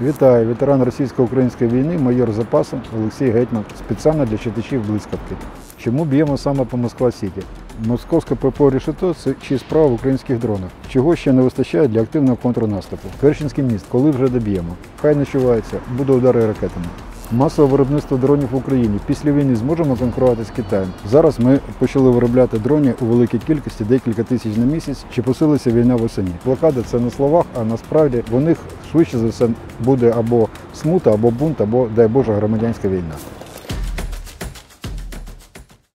Вітаю, ветеран російсько-української війни, майор запасу Олексій Гетьман, спеціально для читачів блискавки. Чому б'ємо саме по Москва Сіті? Московське ППО «Решето» – це чи справа в українських дронах. Чого ще не вистачає для активного контрнаступу? Керченський міст, коли вже доб'ємо? Хай ночувається, буде удари ракетами. Масове виробництво дронів в Україні. Після війни зможемо конкурувати з Китаєм. Зараз ми почали виробляти дроні у великій кількості, декілька тисяч на місяць. Чи посилиться війна восені? Блокада це на словах, а насправді у них швидше за все буде або смута, або бунт, або дай Боже громадянська війна.